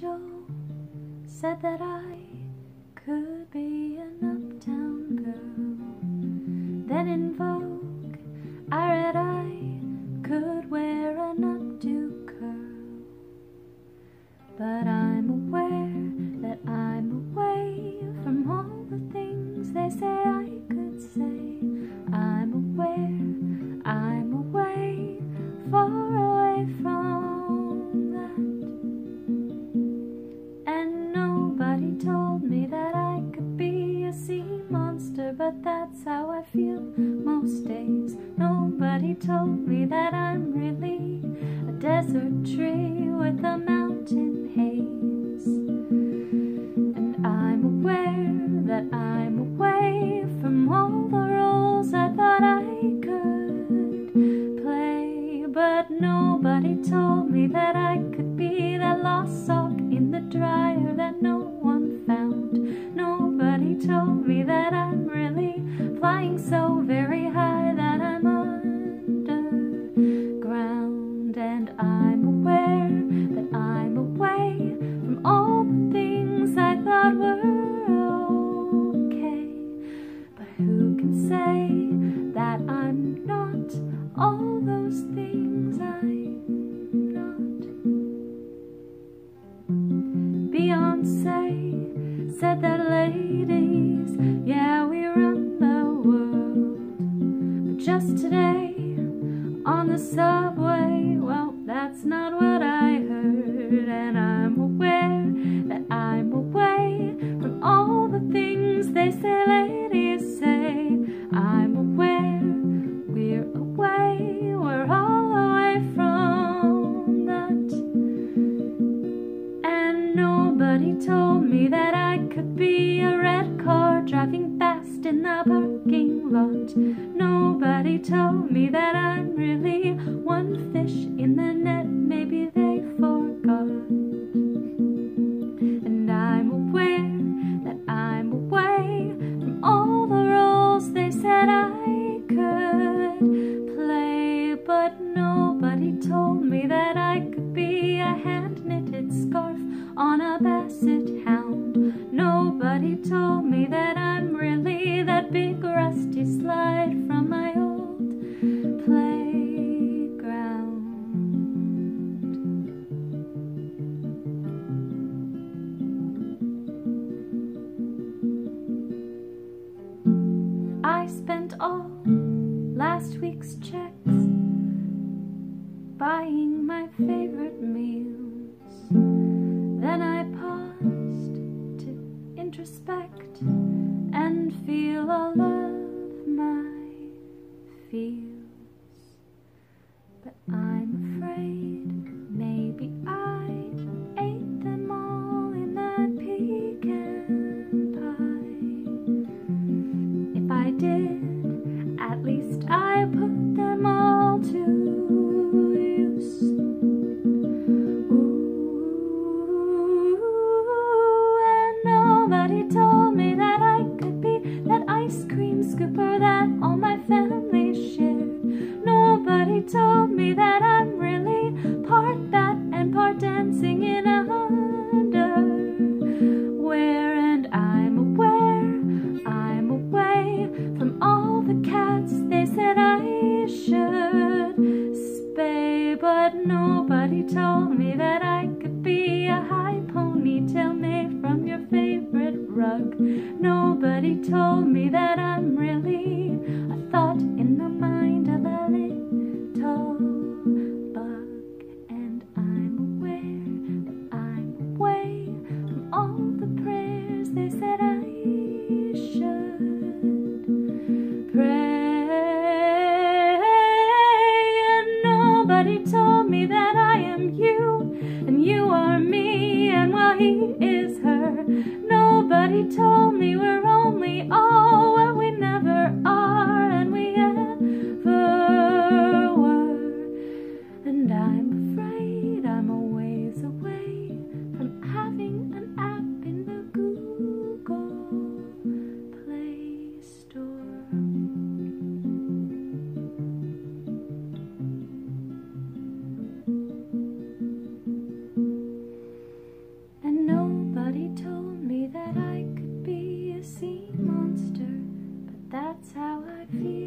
Joel said that I could be an uptown girl. Then in Vogue, I read I could wear an updo curl. But I'm aware told me that I'm really a desert tree with a mountain haze. And I'm aware that I'm away from all the roles I thought I could play. But nobody told me that I could be that lost sock in the dryer that no one found. Nobody told me that I'm really flying so very Beyonce said that ladies, yeah, we run the world. But just today on the subway, well, that's not what I Nobody told me that I'm really one fish in the net, maybe they forgot. And I'm aware that I'm away from all the roles they said I could play, but nobody told me that I could all last week's checks buying my favorite meals. Then I paused to introspect and feel all that all my family shared. Nobody told me that I'm really part bat and part dancing in a underwear. And I'm aware, I'm away from all the cats they said I should spay. But nobody told me that I could be a high ponytail made from your favorite rug. Nobody told me that I'm really he is Feel.